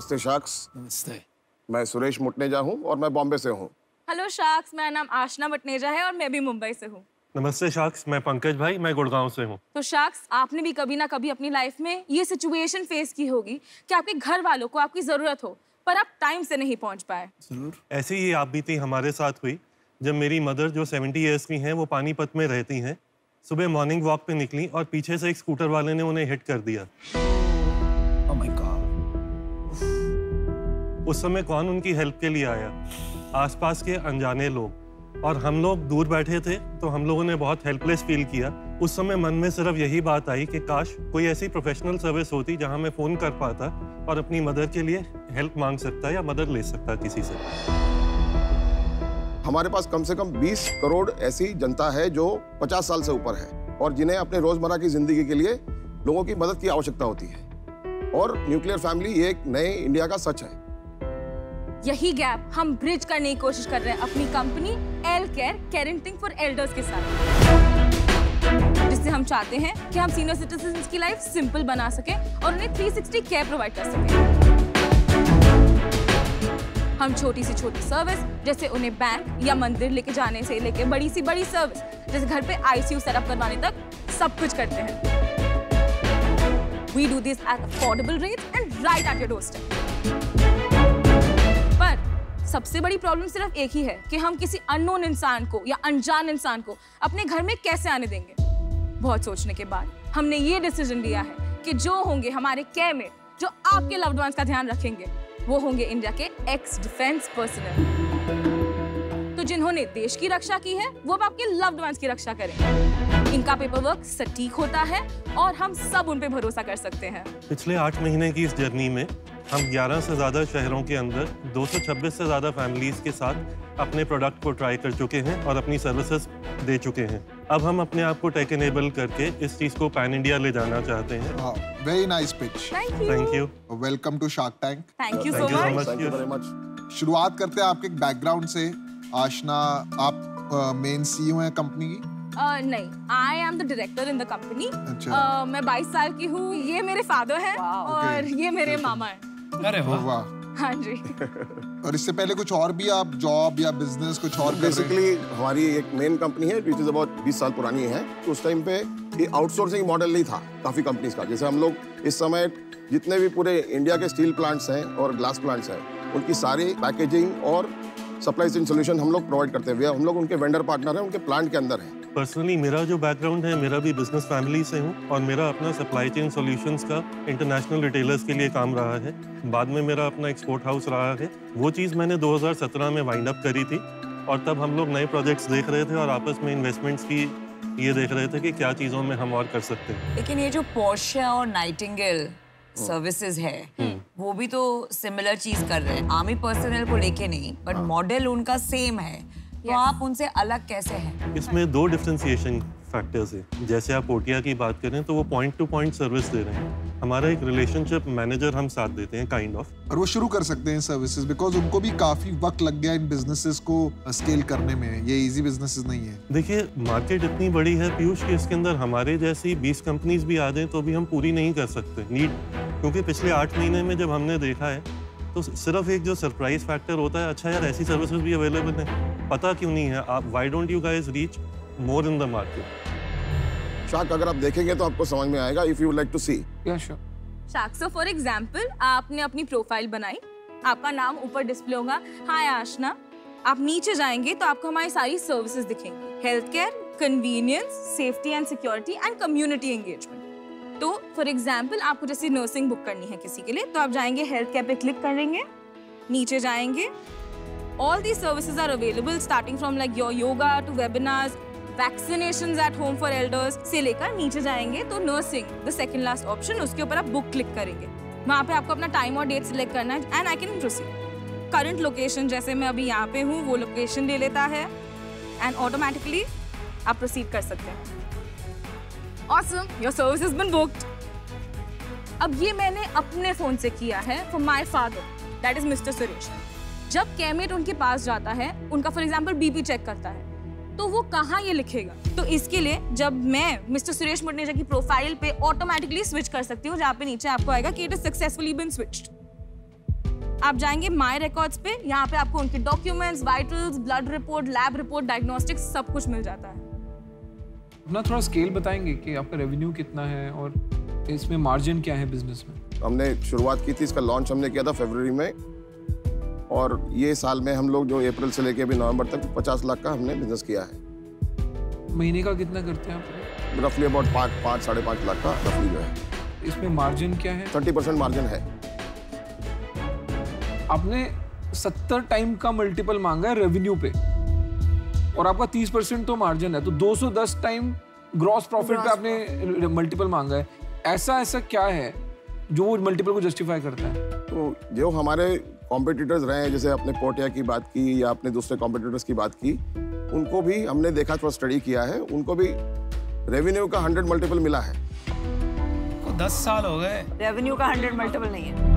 नमस्ते शाक्स। नमस्ते। मैं सुरेश मुटनेजा हूँ और मैं बॉम्बे से हूँ। हेलो शाक्स मेरा नाम आशना बटनेजा है और मैं भी मुंबई से हूँ। नमस्ते शाक्स मैं पंकज भाई मैं गुड़गांव से हूँ। तो शाक्स आपने भी कभी ना कभी अपनी लाइफ में ये सिचुएशन फेस की होगी कि आपके घर वालों को आपकी ज़रूरत हो पर आप टाइम से नहीं पहुँच पाए। ज़रूर। ऐसी ही आप बीती हमारे साथ हुई जब मेरी मदर जो 70 इयर्स की हैं वो पानीपत में रहती हैं सुबह मॉर्निंग वॉक पे निकली और पीछे से एक स्कूटर वाले ने उन्हें हिट कर दिया। उस समय कौन उनकी हेल्प के लिए आया? आसपास के अनजाने लोग। और हम लोग दूर बैठे थे तो हम लोगों ने बहुत हेल्पलेस फील किया। उस समय मन में सिर्फ़ यही बात आई कि काश कोई ऐसी प्रोफेशनल सर्विस होती जहाँ मैं फ़ोन कर पाता और अपनी मदर के लिए हेल्प मांग सकता या मदद ले सकता किसी से। हमारे पास कम से कम 20 करोड़ ऐसी जनता है जो 50 साल से ऊपर है और जिन्हें अपने रोज़मर्रा की ज़िंदगी के लिए लोगों की मदद की आवश्यकता होती है। और न्यूक्लियर फैमिली एक नए इंडिया का सच है। यही गैप हम ब्रिज करने की कोशिश कर रहे हैं अपनी company L care caring for elders के साथ। जिससे हम चाहते हैं कि हम सीनियर सिटीजन की लाइफ सिंपल बना सकें और उन्हें 360 केयर प्रोवाइड कर सकें। हम छोटी सी छोटी सर्विस जैसे उन्हें बैंक या मंदिर लेके जाने से लेके बड़ी सी बड़ी सर्विस जैसे घर पे आईसीयू सेटअप करवाने तक सब कुछ करते हैं। Do this at affordable rate and right at your doorstep पर सबसे बड़ी प्रॉब्लम सिर्फ़ एक ही है कि हम किसी अननोन इंसान को या अनजान इंसान को अपने घर में कैसे आने देंगे? बहुत सोचने के बाद हमने ये डिसीज़न लिया है कि जो होंगे हमारे केयर में, जो आपके लव्ड वंस का ध्यान रखेंगे, वो होंगे इंडिया के एक्स डिफेंस पर्सनल तो जिन्होंने देश की रक्षा की है, वो अब आपके लव्ड वंस की रक्षा करें। इनका पेपर वर्क सटीक होता है और हम सब उन पे भरोसा कर सकते हैं। पिछले आठ महीने की इस जर्नी में हम 11 से ज़्यादा शहरों के अंदर 226 से ज़्यादा फैमिलीज़ के साथ अपने प्रोडक्ट को ट्राई कर चुके हैं और अपनी सर्विसेज़ दे चुके हैं। अब हम अपने आप को टेक एनेबल करके इस चीज़ को पैन इंडिया ले जाना चाहते हैं। Wow, very nice pitch. Thank you thank you Welcome to Shark Tank. Thank you so much much. Thank you very much शुरुआत करते हैं आपके बैकग्राउंड से। आशना आप मेन सीईओ हैं कंपनी की? Uh, नहीं I am the director in the company. मैं 22 साल की हूँ ये मेरे फादर हैं और ये मेरे मामा हैं। अरे वाह। वाह। हाँ जी। और इससे पहले कुछ और भी आप जॉब या बिज़नेस कुछ और बेसिकली हमारी एक मेन कंपनी है विच इज़ अबाउट 20 साल पुरानी है। तो उस टाइम पे ये आउटसोर्सिंग मॉडल नहीं था काफ़ी कंपनीज़ का। जैसे हम लोग इस समय जितने भी पूरे इंडिया के स्टील प्लांट्स हैं और ग्लास प्लांट्स हैं उनकी सारी पैकेजिंग और सप्लाई चेन सोल्यूशन हम लोग प्रोवाइड करते हैं। हम लोग उनके वेंडर पार्टनर हैं उनके प्लांट के अंदर हैं। पर्सनली मेरा जो बैकग्राउंड है मेरा भी बिज़नेस फैमिली से हूँ और मेरा अपना सप्लाई चेन सॉल्यूशंस का इंटरनेशनल रिटेलर्स के लिए काम रहा है। बाद में मेरा अपना एक्सपोर्ट हाउस रहा है। वो चीज़ मैंने 2017 में वाइंड अप करी थी और तब हम लोग नए प्रोजेक्ट्स देख रहे थे और आपस में इन्वेस्टमेंट्स की ये देख रहे थे कि क्या चीज़ों में हम और कर सकते हैं। लेकिन ये जो पोर्शिया और नाइटिंगेल सर्विसेज़ है वो भी तो सिमिलर चीज़ कर रहे हैं। आर्मी पर्सनल को लेके नहीं बट मॉडल उनका सेम है। तो आप उनसे अलग कैसे हैं? इसमें दो डिफ्रेंसिएशन फैक्टर्स हैं। जैसे आप ओटिया की बात करें तो वो पॉइंट टू पॉइंट सर्विस दे रहे हैं। हमारा एक रिलेशनशिप मैनेजर हम साथ देते हैं काइंड kind ऑफ़ of. और वो शुरू कर सकते हैं सर्विसेज़ बिकॉज़ उनको भी काफ़ी वक्त लग गया इन बिजनेसेस को स्केल करने में। ये इजी बिजनेसेस नहीं है। देखिए मार्केट इतनी बड़ी है पीयूष कि इसके अंदर हमारे जैसी 20 कंपनीज़ भी आ जाए तो भी हम पूरी नहीं कर सकते। नीड क्योंकि पिछले आठ महीने में जब हमने देखा है तो सिर्फ़ एक जो सरप्राइज़ फैक्टर होता है अच्छा यार ऐसी सर्विसेज़ भी अवेलेबल है। पता क्यों नहीं है? आप why don't you guys reach more in the market शाक अगर आप देखेंगे तो आपको समझ में आएगा if you like to see sure शाक्सो for example आपने अपनी प्रोफ़ाइल बनाई। आपका नाम ऊपर डिस्प्ले होगा। हाय आशना आप नीचे जाएँगे तो आपको हमारी सारी सर्विसेज़ दिखेंगी। Health care convenience safety and security and community engagement तो फॉर एग्ज़ाम्पल आपको जैसे नर्सिंग बुक करनी है किसी के लिए तो आप जाएँगे हेल्थ केयर पे क्लिक करेंगे। नीचे जाएँगे। All the services are available starting from like your yoga to webinars vaccination at home for elders से लेकर नीचे जाएँगे तो nursing the second last option उसके ऊपर आप बुक क्लिक करेंगे। वहाँ पे आपको अपना टाइम और डेट सिलेक्ट करना है and I can proceed current location जैसे मैं अभी यहाँ पे हूँ वो लोकेशन ले लेता है एंड ऑटोमेटिकली आप प्रोसीड कर सकते हैं। Awesome, your service has been booked. अब ये मैंने अपने फ़ोन से किया है for my father that is mister Suresh जब कैमेट उनके पास जाता है उनका फॉर एग्ज़ाम्पल बीपी चेक करता है तो वो कहाँ ये लिखेगा? तो इसके लिए जब मैं मिस्टर सुरेश मुटनेजा की प्रोफ़ाइल पे ऑटोमेटिकली स्विच कर सकती हूँ जहाँ पे नीचे आपको आएगा कि it is successfully been switched आप जाएँगे माई रिकॉर्ड्स पे यहाँ पे आपको उनके documents vitals blood report lab report diagnostics सब कुछ मिल जाता है। अपना थोड़ा स्केल बताएँगे कि आपका रेवेन्यू कितना है और इसमें मार्जिन क्या है बिज़नेस में? हमने शुरुआत की थी इसका लॉन्च हमने किया था फरवरी में। और ये साल में हम लोग जो अप्रैल से लेके अभी नवंबर तक 50 लाख का हमने बिज़नेस किया है। महीने का कितना करते हैं आप रफली अबाउट पाँच पाँच साढ़े पाँच लाख का रफली जो है। इसमें मार्जिन क्या है? थर्टी परसेंट मार्जिन है। आपने सत्तर टाइम का मल्टीपल मांगा है रेवेन्यू पे। और आपका तीस परसेंट तो मार्जिन है तो 210 टाइम ग्रॉस प्रॉफिट पे आपने मल्टीपल मांगा है। ऐसा ऐसा क्या है जो वो मल्टीपल को जस्टिफाई करता है? तो जो हमारे कॉम्पिटिटर्स रहे हैं जैसे अपने कोटिया की बात की या अपने दूसरे कॉम्पिटिटर्स की बात की उनको भी हमने देखा थोड़ा स्टडी किया है उनको भी रेवेन्यू का हंड्रेड मल्टीपल मिला है। दस साल हो गए। रेवेन्यू का हंड्रेड मल्टीपल नहीं है।